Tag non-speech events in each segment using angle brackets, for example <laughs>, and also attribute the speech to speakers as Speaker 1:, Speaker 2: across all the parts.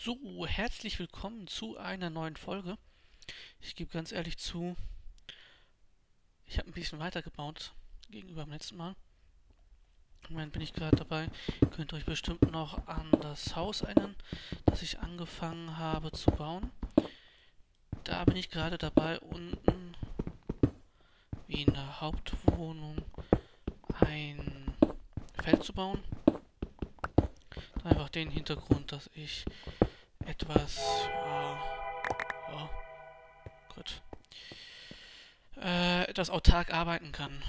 Speaker 1: So, herzlich willkommen zu einer neuen Folge. Ich gebe ganz ehrlich zu, ich habe ein bisschen weitergebaut gegenüber dem letzten Mal. Im Moment bin ich gerade dabei. Ihr könnt euch bestimmt noch an das Haus erinnern, das ich angefangen habe zu bauen. Da bin ich gerade dabei, unten wie in der Hauptwohnung ein Feld zu bauen. Einfach den Hintergrund, dass ich etwas, äh, oh, gut, äh, etwas autark arbeiten kann.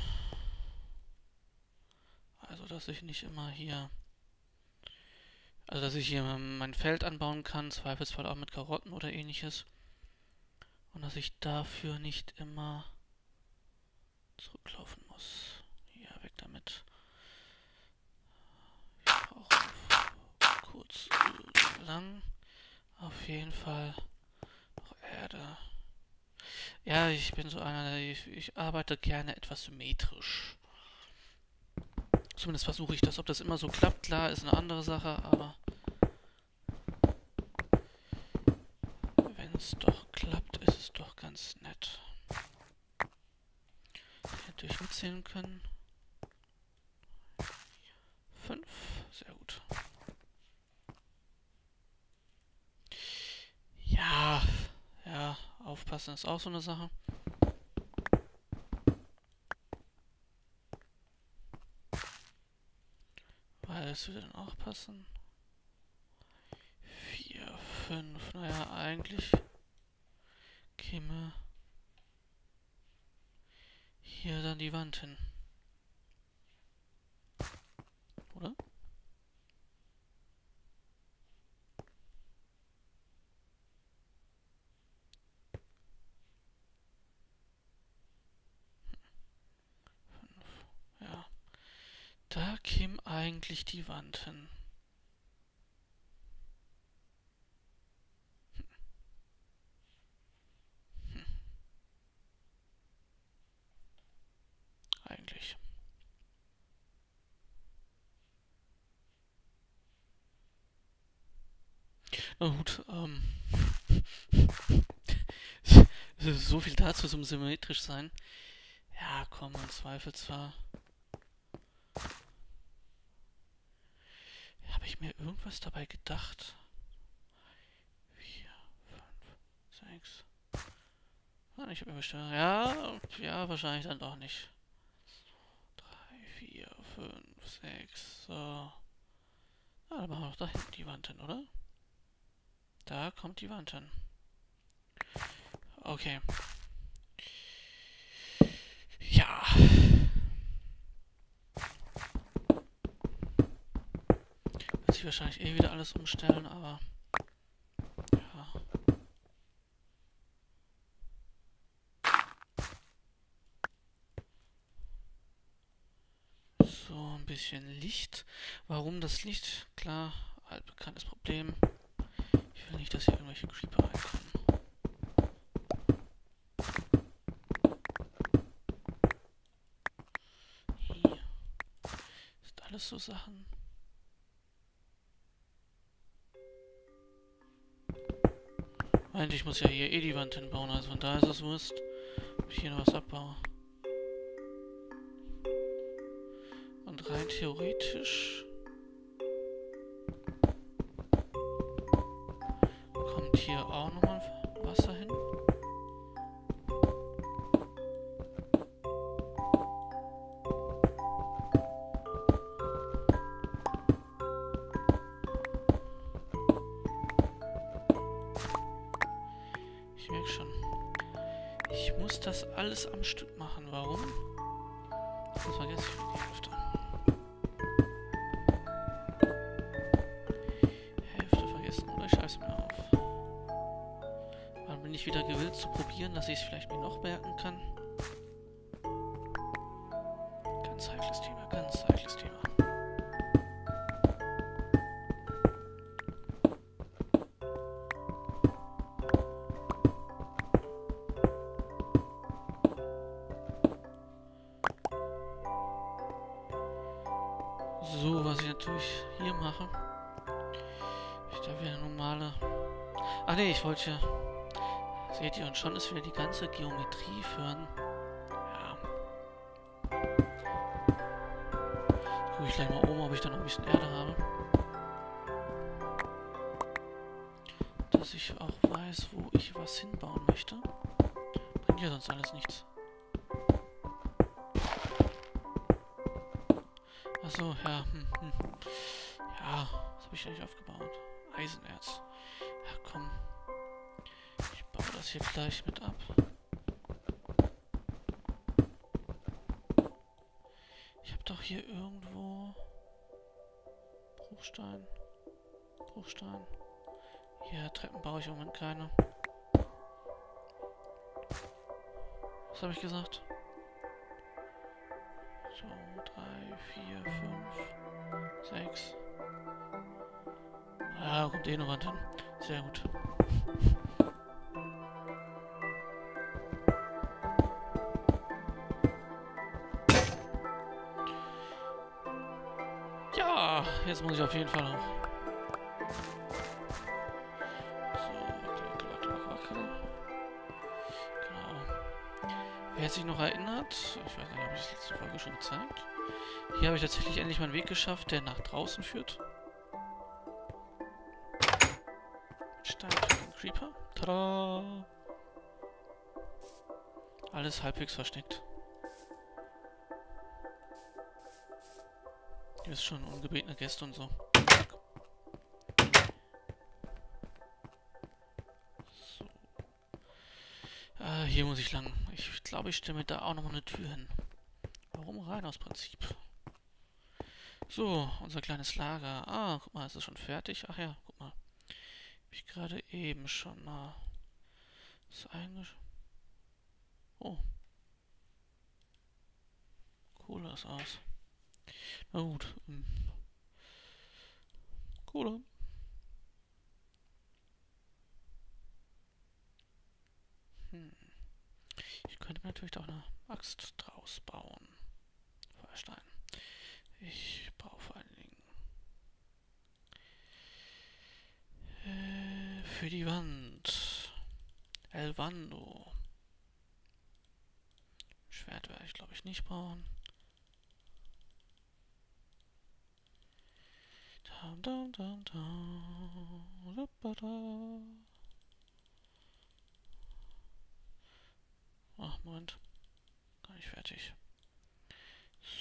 Speaker 1: Also, dass ich nicht immer hier, also, dass ich hier mein Feld anbauen kann, zweifelsfall auch mit Karotten oder ähnliches. Und dass ich dafür nicht immer zurücklaufen muss. Ja, weg damit. Ich brauche kurz lang. Auf jeden Fall noch Erde. Ja, ich bin so einer, ich, ich arbeite gerne etwas symmetrisch. Zumindest versuche ich das. Ob das immer so klappt, klar, ist eine andere Sache, aber wenn es doch klappt, ist es doch ganz nett. Hätte ich mitzählen können. Fünf, sehr gut. Ja, ja, aufpassen ist auch so eine Sache. Weil es würde dann auch passen. Vier, fünf, naja, eigentlich käme hier dann die Wand hin. Oder? Da käme eigentlich die Wand hin. Hm. Eigentlich. Na gut, ähm. <laughs> so viel dazu zum symmetrisch sein. Ja, komm, im Zweifel zwar. Habe mir irgendwas dabei gedacht? 4, 5, 6. Ah, ich habe mir bestimmt. Ja, ja, wahrscheinlich dann doch nicht. 3, 4, 5, 6. So. Ah, dann machen wir doch da hinten die Wand hin, oder? Da kommt die Wand hin. Okay. Ja. sich wahrscheinlich eh wieder alles umstellen, aber ja. So, ein bisschen Licht. Warum das Licht? Klar, altbekanntes Problem. Ich will nicht, dass hier irgendwelche Creeper reinkommen. Hier. Sind alles so Sachen. Eigentlich muss ja hier eh die Wand hinbauen, also von da ist es Wurst, ob ich hier noch was abbaue. Und rein theoretisch das alles am Stück machen. Warum? Das vergesse ich die Hälfte. Hälfte vergessen. Oder ich schreibe es mir auf. Dann bin ich wieder gewillt zu probieren, dass ich es vielleicht mir noch merken kann. Ah ne, ich wollte. Seht ihr, und schon ist wieder die ganze Geometrie für ein... Ja. Guck ich gleich mal oben, ob ich da noch ein bisschen Erde habe. Dass ich auch weiß, wo ich was hinbauen möchte. Bringt ja sonst alles nichts. Achso, ja. Hm, hm. Ja, was habe ich eigentlich aufgebaut? Eisenerz. Ja, komm. Das hier gleich mit ab. Ich habe doch hier irgendwo... Bruchstein. Bruchstein. Hier, Treppen baue ich im Moment keine. Was habe ich gesagt? So, drei, vier, fünf, sechs. Ah, kommt eh noch was hin. Sehr gut. Jetzt muss ich auf jeden Fall noch. So, genau. Wer sich noch erinnert, ich weiß nicht, habe ich das letzte Folge schon gezeigt. Hier habe ich tatsächlich endlich mal einen Weg geschafft, der nach draußen führt. Stein Creeper. Tada! Alles halbwegs versteckt. Ist schon ungebetene Gäste und so. So. Äh, hier muss ich lang. Ich glaube, ich stelle mir da auch nochmal eine Tür hin. Warum rein aus Prinzip? So, unser kleines Lager. Ah, guck mal, ist es schon fertig? Ach ja, guck mal. Hab ich gerade eben schon mal. Ist eigentlich. Oh. Cool das aus. Na gut. Cool. Hm. Ich könnte natürlich auch eine Axt draus bauen. Feuerstein. Ich brauche vor allen Dingen äh, für die Wand. Elvando. Schwert werde ich glaube ich nicht brauchen. Ach, Moment. Gar nicht fertig.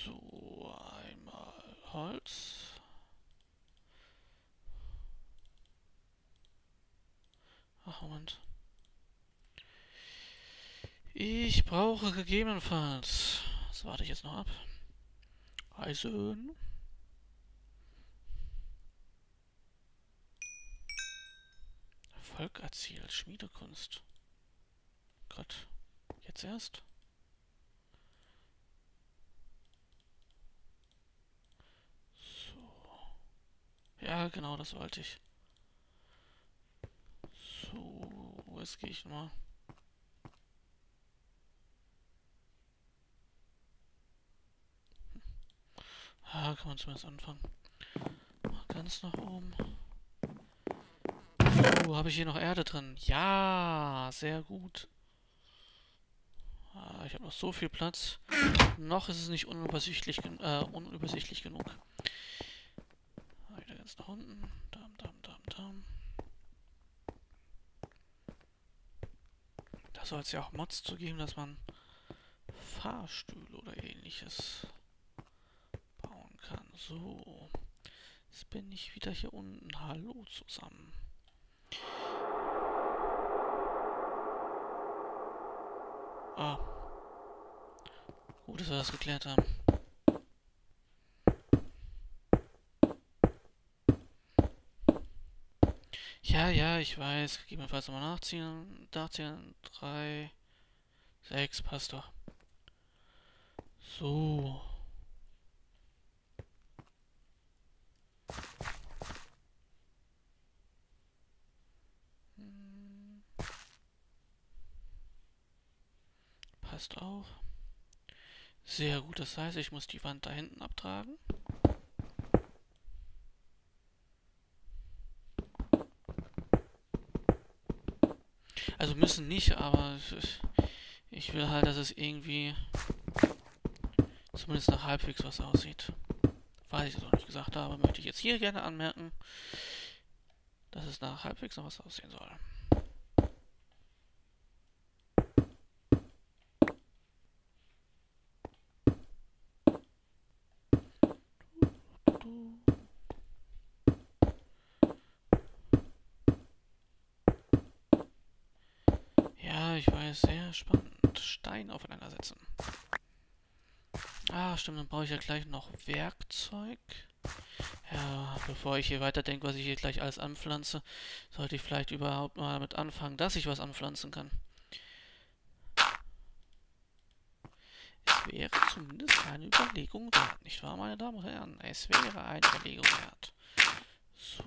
Speaker 1: So, einmal Holz. Ach, Moment. Ich brauche gegebenenfalls. Das warte ich jetzt noch ab. Eisen. Erfolg erzielt. Schmiedekunst. Gott. Jetzt erst? So. Ja, genau, das wollte ich. So, jetzt gehe ich mal. Ah, kann man zumindest anfangen. Ganz nach oben. Oh, habe ich hier noch Erde drin? Ja, sehr gut. Ah, ich habe noch so viel Platz. Noch ist es nicht unübersichtlich, äh, unübersichtlich genug. Wieder ganz nach unten. Dam, dam, dam, dam. Da soll es ja auch Mods zu geben, dass man Fahrstühle oder ähnliches bauen kann. So. Jetzt bin ich wieder hier unten. Hallo zusammen. Ah. Gut, dass wir das geklärt haben. Ja, ja, ich weiß. Gegebenenfalls nochmal nachziehen. Nachziehen. Drei. Sechs, passt doch. So. Passt auch. Sehr gut, das heißt, ich muss die Wand da hinten abtragen. Also müssen nicht, aber ich, will halt, dass es irgendwie zumindest nach halbwegs was aussieht. Weil ich das auch nicht gesagt habe, möchte ich jetzt hier gerne anmerken, dass es nach halbwegs noch was aussehen soll. Ja, ich weiß, sehr spannend. Stein aufeinander setzen. Ah, stimmt, dann brauche ich ja gleich noch Werkzeug. Ja, bevor ich hier weiterdenke, was ich hier gleich alles anpflanze, sollte ich vielleicht überhaupt mal damit anfangen, dass ich was anpflanzen kann. Es wäre zumindest eine Überlegung wert, nicht wahr, meine Damen und Herren? Es wäre eine Überlegung wert. So.